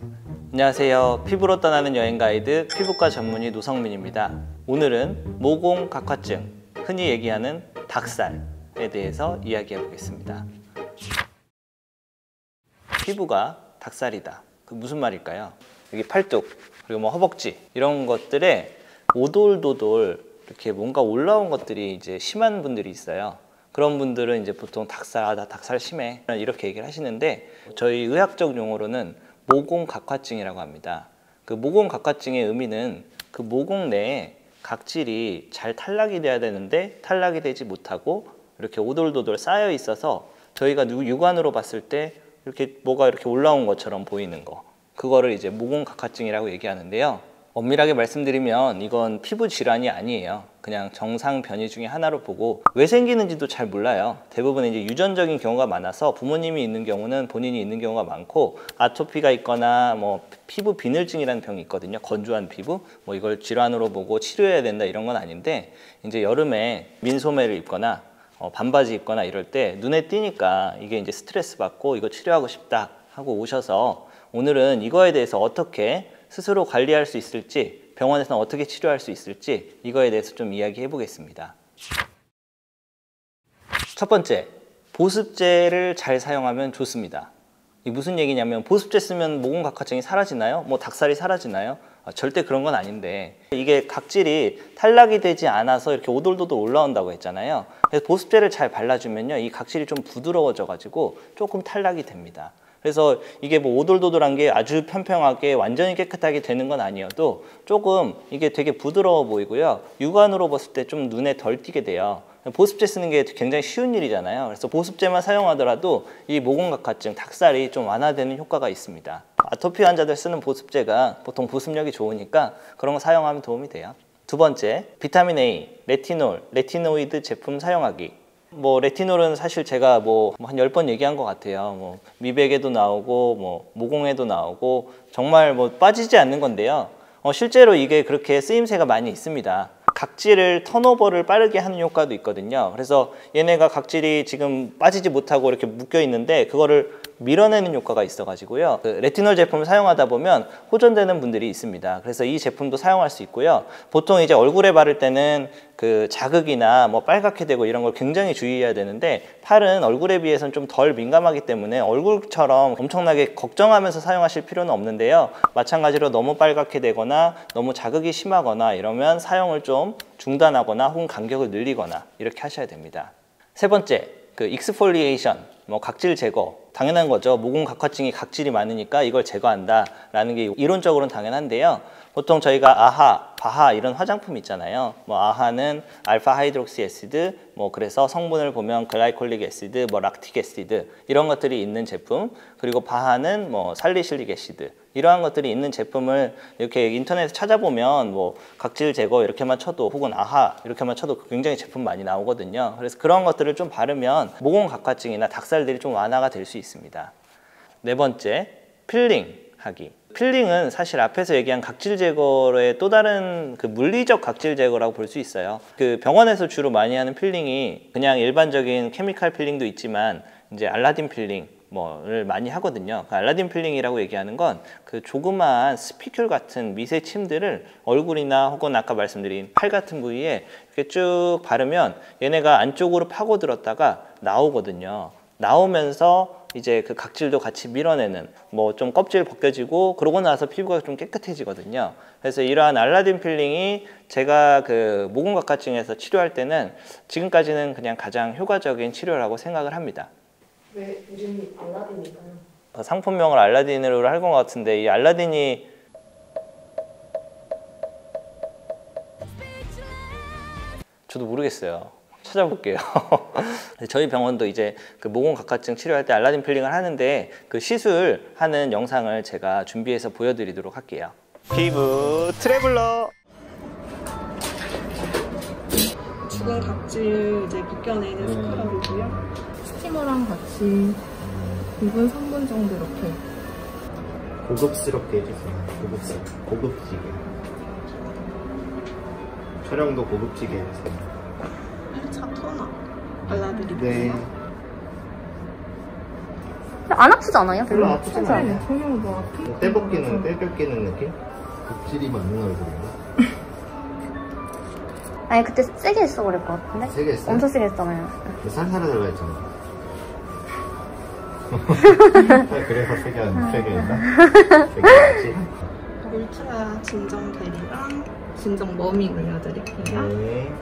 안녕하세요. 피부로 떠나는 여행 가이드 피부과 전문의 노성민입니다. 오늘은 모공 각화증, 흔히 얘기하는 닭살에 대해서 이야기해 보겠습니다. 피부가 닭살이다. 그 무슨 말일까요? 여기 팔뚝, 그리고 뭐 허벅지 이런 것들에 오돌도돌 이렇게 뭔가 올라온 것들이 이제 심한 분들이 있어요. 그런 분들은 이제 보통 닭살, 아, 나 닭살 심해. 이렇게 얘기를 하시는데 저희 의학적 용어로는 모공 각화증이라고 합니다. 그 모공 각화증의 의미는 그 모공 내에 각질이 잘 탈락이 돼야 되는데 탈락이 되지 못하고 이렇게 오돌도돌 쌓여 있어서 저희가 육안으로 봤을 때 이렇게 뭐가 이렇게 올라온 것처럼 보이는 거. 그거를 이제 모공 각화증이라고 얘기하는데요. 엄밀하게 말씀드리면 이건 피부 질환이 아니에요. 그냥 정상 변이 중에 하나로 보고 왜 생기는지도 잘 몰라요. 대부분 이제 유전적인 경우가 많아서 부모님이 있는 경우는 본인이 있는 경우가 많고 아토피가 있거나 뭐 피부 비늘증이라는 병이 있거든요. 건조한 피부 뭐 이걸 질환으로 보고 치료해야 된다 이런 건 아닌데 이제 여름에 민소매를 입거나 어, 반바지 입거나 이럴 때 눈에 띄니까 이게 이제 스트레스 받고 이거 치료하고 싶다 하고 오셔서 오늘은 이거에 대해서 어떻게 스스로 관리할 수 있을지 병원에서는 어떻게 치료할 수 있을지 이거에 대해서 좀 이야기해 보겠습니다. 첫 번째, 보습제를 잘 사용하면 좋습니다. 이 무슨 얘기냐면 보습제 쓰면 모공 각화증이 사라지나요? 뭐 닭살이 사라지나요? 아, 절대 그런 건 아닌데 이게 각질이 탈락이 되지 않아서 이렇게 오돌도돌 올라온다고 했잖아요. 그래서 보습제를 잘 발라주면요, 이 각질이 좀 부드러워져 가지고 조금 탈락이 됩니다. 그래서 이게 뭐 오돌도돌한 게 아주 평평하게 완전히 깨끗하게 되는 건 아니어도 조금 이게 되게 부드러워 보이고요. 육안으로 봤을 때 좀 눈에 덜 띄게 돼요. 보습제 쓰는 게 굉장히 쉬운 일이잖아요. 그래서 보습제만 사용하더라도 이 모공각화증, 닭살이 좀 완화되는 효과가 있습니다. 아토피 환자들 쓰는 보습제가 보통 보습력이 좋으니까 그런 거 사용하면 도움이 돼요. 두 번째, 비타민 A, 레티놀, 레티노이드 제품 사용하기. 뭐 레티놀은 사실 제가 뭐 한 열 번 얘기한 것 같아요. 뭐 미백에도 나오고 뭐 모공에도 나오고 정말 뭐 빠지지 않는 건데요. 어, 실제로 이게 그렇게 쓰임새가 많이 있습니다. 각질을 turnover를 빠르게 하는 효과도 있거든요. 그래서 얘네가 각질이 지금 빠지지 못하고 이렇게 묶여 있는데 그거를 밀어내는 효과가 있어가지고요. 그 레티놀 제품을 사용하다 보면 호전되는 분들이 있습니다. 그래서 이 제품도 사용할 수 있고요. 보통 이제 얼굴에 바를 때는 그 자극이나 뭐 빨갛게 되고 이런 걸 굉장히 주의해야 되는데 팔은 얼굴에 비해서는 좀 덜 민감하기 때문에 얼굴처럼 엄청나게 걱정하면서 사용하실 필요는 없는데요. 마찬가지로 너무 빨갛게 되거나 너무 자극이 심하거나 이러면 사용을 좀 중단하거나 혹은 간격을 늘리거나 이렇게 하셔야 됩니다. 세 번째, 그 exfoliation, 뭐 각질 제거 당연한 거죠. 모공 각화증이 각질이 많으니까 이걸 제거한다라는 게 이론적으로는 당연한데요. 보통 저희가 AHA, BHA 이런 화장품 있잖아요. 뭐 AHA는 alpha hydroxy acid, 뭐 그래서 성분을 보면 glycolic acid, 뭐 lactic acid 이런 것들이 있는 제품. 그리고 BHA는 뭐 salicylic acid 이러한 것들이 있는 제품을 이렇게 인터넷에 찾아보면 뭐 각질 제거 이렇게만 쳐도 혹은 AHA 이렇게만 쳐도 굉장히 제품 많이 나오거든요. 그래서 그런 것들을 좀 바르면 모공 각화증이나 닭살들이 좀 완화가 될 수 있습니다. 네 번째, 필링 하기. 필링은 사실 앞에서 얘기한 각질 제거의 또 다른 그 물리적 각질 제거라고 볼 수 있어요. 그 병원에서 주로 많이 하는 필링이 그냥 일반적인 chemical 필링도 있지만 이제 알라딘 필링 뭐를 많이 하거든요. 그 알라딘 필링이라고 얘기하는 건 그 조그마한 spicule 같은 미세 침들을 얼굴이나 혹은 아까 말씀드린 팔 같은 부위에 이렇게 쭉 바르면 얘네가 안쪽으로 파고들었다가 나오거든요. 나오면서 이제 그 각질도 같이 밀어내는 뭐 좀 껍질 벗겨지고 그러고 나서 피부가 좀 깨끗해지거든요. 그래서 이러한 알라딘 필링이 제가 그 모공 각화증에서 치료할 때는 지금까지는 그냥 가장 효과적인 치료라고 생각을 합니다. 왜 이름이 알라딘일까요? 어, 상품명을 알라딘으로 할 것 같은데 이 알라딘이 저도 모르겠어요. 찾아볼게요. 저희 병원도 이제 그 모공 각화증 치료할 때 알라딘 필링을 하는데 그 시술하는 영상을 제가 준비해서 보여드리도록 할게요. 피부 트래블러 죽은 각질 이제 벗겨내는 스크럽이고요. 스티머랑 같이 2분, 3분 정도 이렇게 고급스럽게 해주세요. 고급스럽게. 고급지게. 촬영도 고급지게 해주세요. 1차 토너 발라드릴게요. 네. 안 아프지 않아요? 별로 아프진 네, 않아요. 전혀 뭐 아픈 뭐 떼벗기는 떼벗기는 느낌? 곱질이 맞는 얼굴인가? 아니 그때 세게 했어 그럴 것 같은데? 세게 했어요? 엄청 세게 했잖아요. 살살 해 달라 했잖아. 그래서 세게 안 세게 했나? 세게 했지? 울트라 진정 대리랑 진정 머밍 올려드릴게요. 네.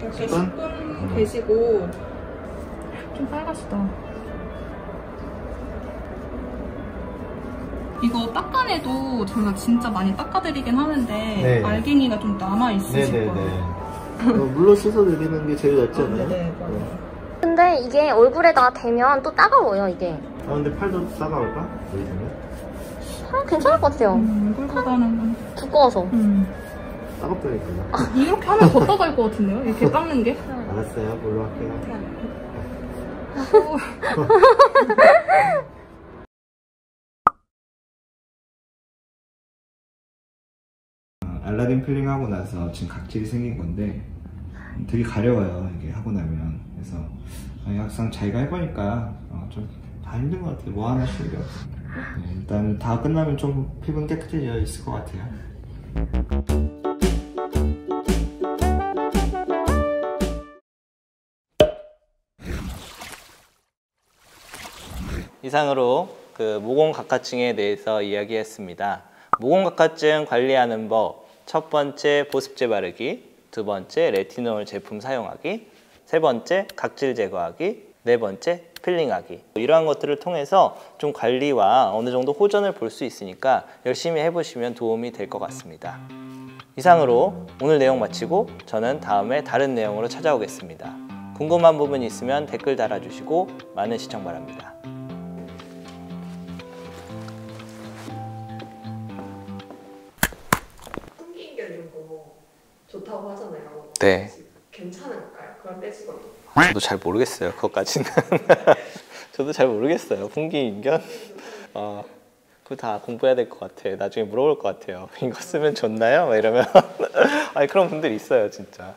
이렇게 10분? 10분 계시고 좀 빨갛시다. 이거 닦아내도 저희가 진짜 많이 닦아드리긴 하는데 네. 알갱이가 좀 남아 있으실 거예요. 어, 물로 씻어드리는 게 제일 낫지 않나요? 네, 맞아요. 근데 이게 얼굴에다가 대면 또 따가워요 이게. 아 근데 팔도 따가울까? 보이시면? 아, 괜찮을 것 같아요. 음, 얼굴보다는 두꺼워서. 음. 따갑다니까요. 이렇게 하면 더 따가울 것 같은데요? 이렇게 닦는 게? 알았어요. 물로 할게요. 알라딘 필링 하고 나서 지금 각질이 생긴 건데 되게 가려워요 이게 하고 나면 그래서 아, 막상 자기가 해보니까 어, 좀 다 힘든 것 같아요. 뭐 하나 쉬는 게 없어요 네, 일단 다 끝나면 좀 피부는 깨끗해져 있을 것 같아요. 이상으로 그 모공각화증에 대해서 이야기했습니다. 모공각화증 관리하는 법, 첫 번째 보습제 바르기, 두 번째 레티놀 제품 사용하기, 세 번째 각질 제거하기, 네 번째 필링하기. 이러한 것들을 통해서 좀 관리와 어느 정도 호전을 볼 수 있으니까 열심히 해보시면 도움이 될 것 같습니다. 이상으로 오늘 내용 마치고 저는 다음에 다른 내용으로 찾아오겠습니다. 궁금한 부분 있으면 댓글 달아주시고 많은 시청 바랍니다. 좋다고 하잖아요. 네. 괜찮을까요? 그런 떼지거든. 저도 잘 모르겠어요. 그것까지는. 저도 잘 모르겠어요. 풍기인견. 어, 그거 다 공부해야 될 것 같아. 나중에 물어볼 것 같아요. 이거 쓰면 좋나요? 막 이러면. 아니 그런 분들 있어요, 진짜.